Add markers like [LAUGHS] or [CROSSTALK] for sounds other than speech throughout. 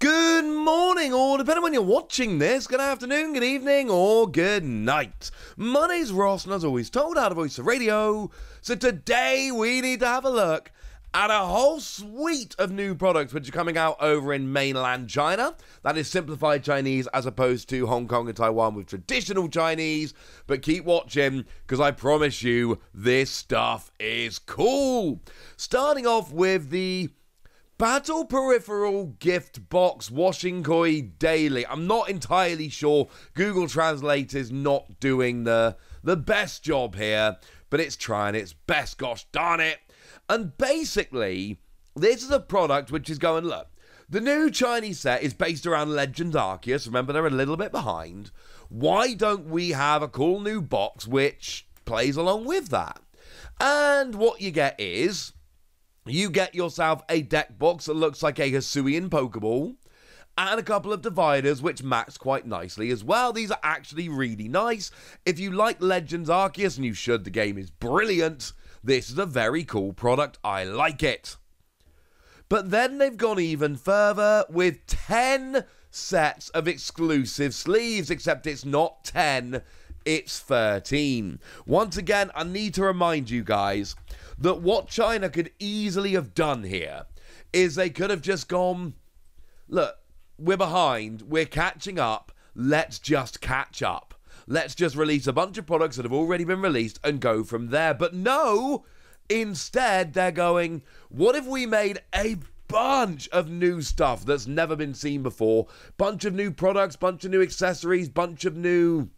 Good morning, or depending on when you're watching this, good afternoon, good evening, or good night. My name's Ross, and as always, told out of Voice of Radio. So today we need to have a look at a whole suite of new products which are coming out over in mainland China. That is simplified Chinese as opposed to Hong Kong and Taiwan with traditional Chinese. But keep watching because I promise you this stuff is cool. Starting off with the Battle Peripheral Gift Box Washing Koi Daily. I'm not entirely sure. Google Translate is not doing the the best job here, but it's trying its best. Gosh darn it! And basically, this is a product which is going look. The new Chinese set is based around Legends Arceus. Remember, they're a little bit behind. Why don't we have a cool new box which plays along with that? And what you get is you get yourself a deck box that looks like a Hisuian Pokeball and a couple of dividers which match quite nicely as well. These are actually really nice. If you like Legends Arceus, and you should, the game is brilliant, this is a very cool product. I like it. But then they've gone even further with 10 sets of exclusive sleeves, except it's not 10, it's 13. Once again, I need to remind you guys that what China could easily have done here is they could have just gone, look, we're behind, we're catching up, let's just catch up. Let's just release a bunch of products that have already been released and go from there. But no, instead, they're going, what if we made a bunch of new stuff that's never been seen before? Bunch of new products, bunch of new accessories, bunch of new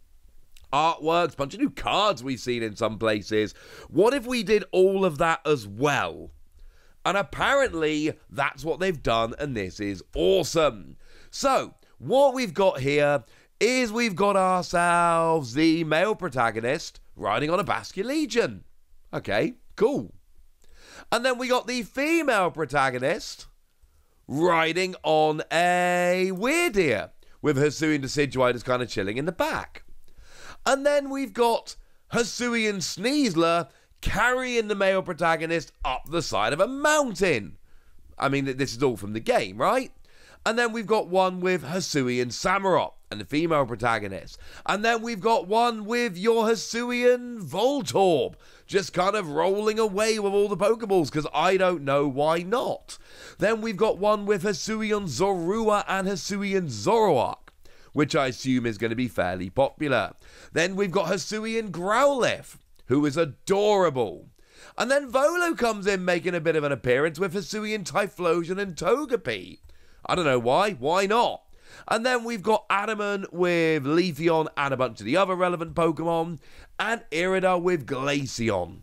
artworks, bunch of new cards we've seen in some places. What if we did all of that as well? And apparently, that's what they've done, and this is awesome. So, what we've got here is we've got ourselves the male protagonist riding on a Basculegion. Okay, cool. And then we got the female protagonist riding on a Wyrdeer with Hisuian Decidueye just kind of chilling in the back. And then we've got Hisuian Sneasler carrying the male protagonist up the side of a mountain. I mean, this is all from the game, right? And then we've got one with Hisuian Samurott and the female protagonist. And then we've got one with your Hisuian Voltorb, just kind of rolling away with all the Pokeballs, because I don't know why not. Then we've got one with Hisuian Zorua and Hisuian Zoroark which I assume is going to be fairly popular. Then we've got Hisuian Growlithe, who is adorable. And then Volo comes in making a bit of an appearance with Hisuian Typhlosion and Togepi. I don't know why, why not? And then we've got Adaman with Leafeon and a bunch of the other relevant Pokemon, and Irida with Glaceon.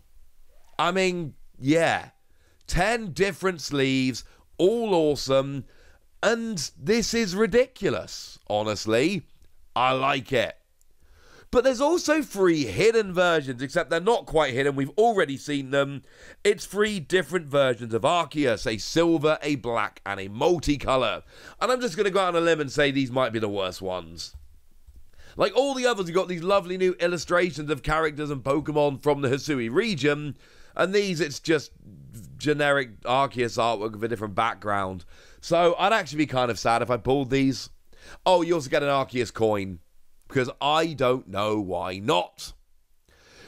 I mean, yeah, 10 different sleeves, all awesome. And this is ridiculous, honestly. I like it. But there's also three hidden versions, except they're not quite hidden. We've already seen them. It's three different versions of Arceus a silver, a black, and a multicolor. And I'm just going to go out on a limb and say these might be the worst ones. Like all the others, you've got these lovely new illustrations of characters and Pokemon from the Hisui region. And these, it's just generic Arceus artwork with a different background. So I'd actually be kind of sad if I pulled these. Oh, you also get an Arceus coin because I don't know why not.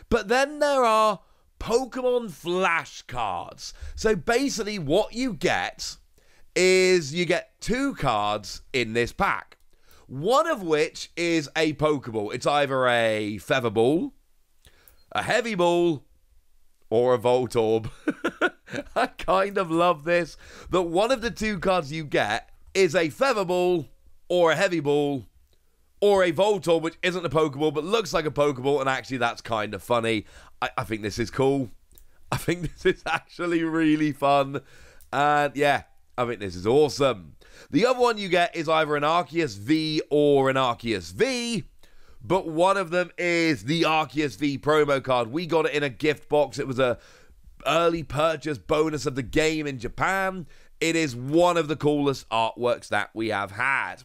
But then there are Pokemon flashcards. So basically, what you get is you get two cards in this pack. One of which is a Pokeball. It's either a Feather Ball, a Heavy Ball, or a Voltorb. [LAUGHS] I kind of love this. That one of the two cards you get is a Feather Ball or a Heavy Ball or a Voltorb, which isn't a Pokeball but looks like a Pokeball, and actually that's kind of funny. I, I think this is cool. I think [LAUGHS] this is actually really fun. And yeah, I think this is awesome. The other one you get is either an Arceus V or an Arceus V but one of them is the Arceus V promo card. We got it in a gift box. It was a early purchase bonus of the game in Japan. It is one of the coolest artworks that we have had.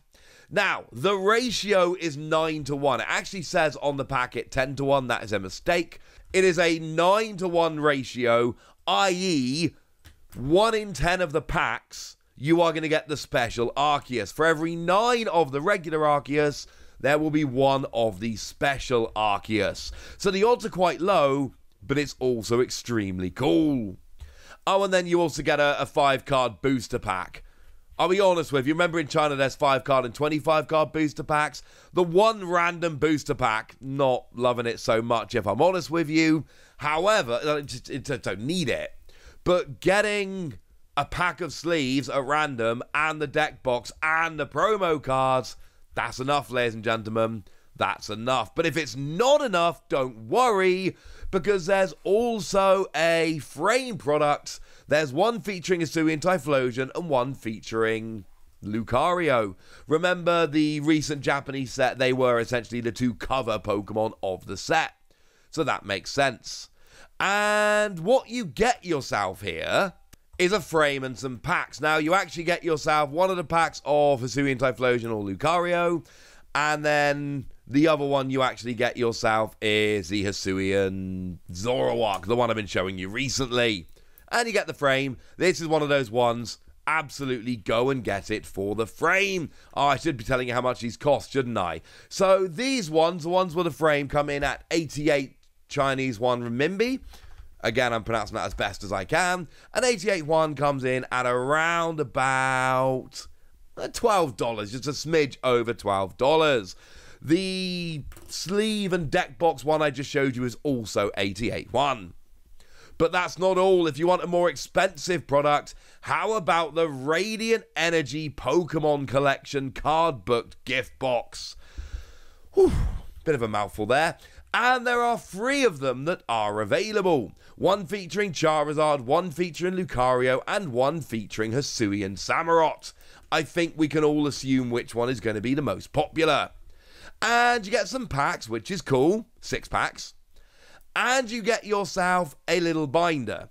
Now, the ratio is 9 to 1. It actually says on the packet 10 to 1. That is a mistake. It is a 9 to 1 ratio, i.e., 1 in 10 of the packs you are going to get the special Arceus. For every nine of the regular Arceus, there will be one of the special Arceus. So the odds are quite low, but it's also extremely cool. Oh, and then you also get a, a five card booster pack. I'll be honest with you. Remember in China, there's five card and 25 card booster packs? The one random booster pack, not loving it so much, if I'm honest with you. However, I don't need it. But getting a pack of sleeves at random and the deck box and the promo cards, that's enough, ladies and gentlemen. That's enough. But if it's not enough, don't worry, because there's also a frame product there's one featuring Hisuian Typhlosion and one featuring Lucario. Remember the recent Japanese set, they were essentially the two cover Pokemon of the set. So that makes sense. And what you get yourself here is a frame and some packs. Now, you actually get yourself one of the packs of Hisuian Typhlosion or Lucario, and then the other one you actually get yourself is the Hisuian Zoroark, the one I've been showing you recently and you get the frame. This is one of those ones. Absolutely go and get it for the frame. Oh, I should be telling you how much these cost, shouldn't I? So these ones, the ones with the frame, come in at 88 Chinese yuan renminbi. Again, I'm pronouncing that as best as I can. And 88 yuan comes in at around about uh, $12, just a smidge over $12. The sleeve and deck box one I just showed you is also 88 yuan. But that's not all. If you want a more expensive product, how about the Radiant Energy Pokemon Collection card booked gift box? Whew, bit of a mouthful there. And there are three of them that are available. One featuring Charizard, one featuring Lucario, and one featuring Hisuian Samurott. I think we can all assume which one is going to be the most popular. And you get some packs, which is cool. Six packs and you get yourself a little binder.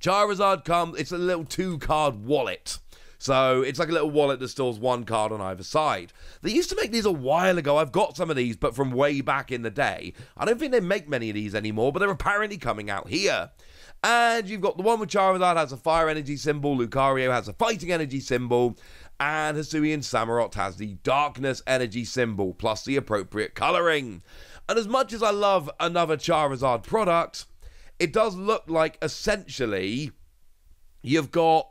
Charizard comes, it's a little two card wallet. So it's like a little wallet that stores one card on either side. They used to make these a while ago. I've got some of these, but from way back in the day. I don't think they make many of these anymore, but they're apparently coming out here. And you've got the one with Charizard has a fire energy symbol, Lucario has a fighting energy symbol, and Hisuian Samurott has the darkness energy symbol, plus the appropriate colouring. And as much as I love another Charizard product, it does look like essentially you've got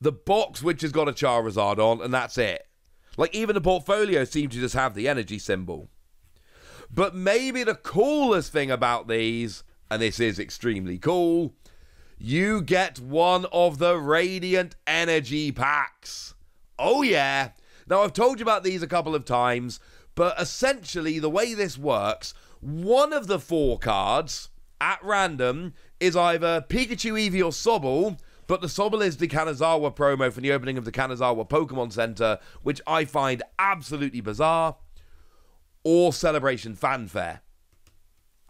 the box which has got a Charizard on, and that's it. Like even the portfolio seems to just have the energy symbol. But maybe the coolest thing about these, and this is extremely cool, you get one of the Radiant Energy packs. Oh, yeah. Now, I've told you about these a couple of times, but essentially, the way this works, one of the four cards at random is either Pikachu, Eevee, or Sobble. But the Sobble is the Kanazawa promo from the opening of the Kanazawa Pokemon Center, which I find absolutely bizarre. Or Celebration Fanfare,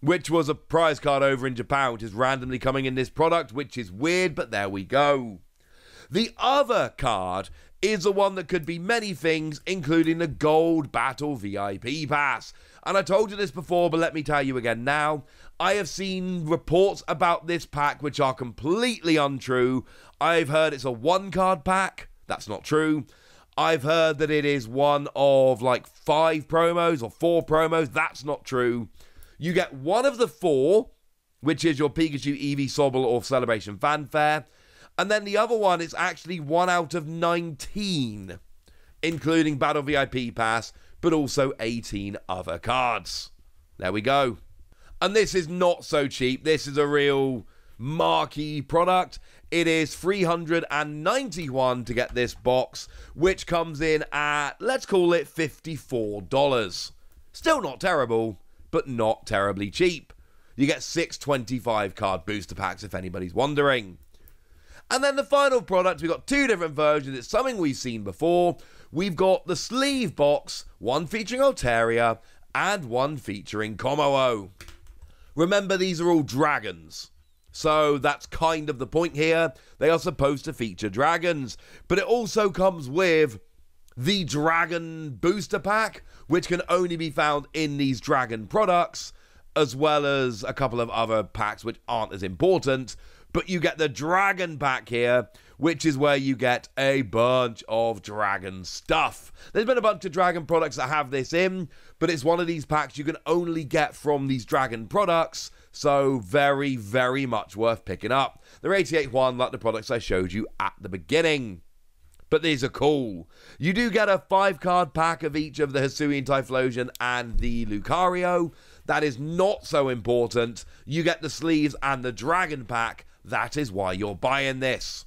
which was a prize card over in Japan, which is randomly coming in this product, which is weird, but there we go. The other card is the one that could be many things, including the Gold Battle VIP Pass. And I told you this before, but let me tell you again now. I have seen reports about this pack which are completely untrue. I've heard it's a one card pack. That's not true. I've heard that it is one of like five promos or four promos. That's not true. You get one of the four, which is your Pikachu, Eevee, Sobble, or Celebration Fanfare. And then the other one is actually one out of 19, including Battle VIP Pass, but also 18 other cards. There we go. And this is not so cheap. This is a real marquee product. It is 391 to get this box, which comes in at, let's call it $54. Still not terrible, but not terribly cheap. You get six 25 card booster packs if anybody's wondering. And then the final product, we've got two different versions. It's something we've seen before. We've got the sleeve box, one featuring Altaria and one featuring Kommo-o. Remember, these are all dragons. So that's kind of the point here. They are supposed to feature dragons. But it also comes with the Dragon Booster Pack, which can only be found in these Dragon products, as well as a couple of other packs which aren't as important but you get the dragon pack here, which is where you get a bunch of dragon stuff. There's been a bunch of dragon products that have this in, but it's one of these packs you can only get from these dragon products, so very, very much worth picking up. They're 88 yuan like the products I showed you at the beginning but these are cool. You do get a five card pack of each of the Hisuian Typhlosion and the Lucario. That is not so important. You get the sleeves and the Dragon pack. That is why you're buying this.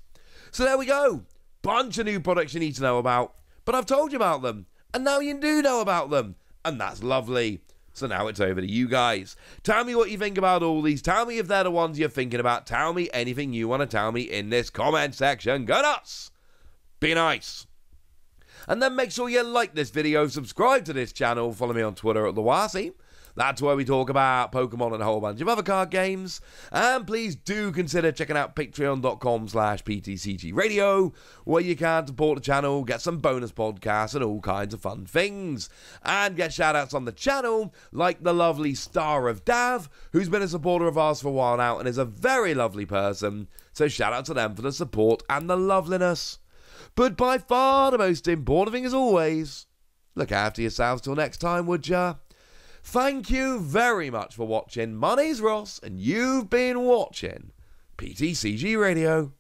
So there we go. Bunch of new products you need to know about, but I've told you about them, and now you do know about them, and that's lovely. So now it's over to you guys. Tell me what you think about all these. Tell me if they're the ones you're thinking about. Tell me anything you want to tell me in this comment section. Go nuts! Be nice. And then make sure you like this video, subscribe to this channel, follow me on Twitter at TheWossy. That's where we talk about Pokemon and a whole bunch of other card games. And please do consider checking out patreon.com slash ptcgradio, where you can support the channel, get some bonus podcasts and all kinds of fun things. And get shoutouts on the channel, like the lovely Star of Dav, who's been a supporter of ours for a while now and is a very lovely person. So shout out to them for the support and the loveliness. But by far the most important thing, as always, look after yourselves till next time, would ya? Thank you very much for watching. My name's Ross, and you've been watching PTCG Radio.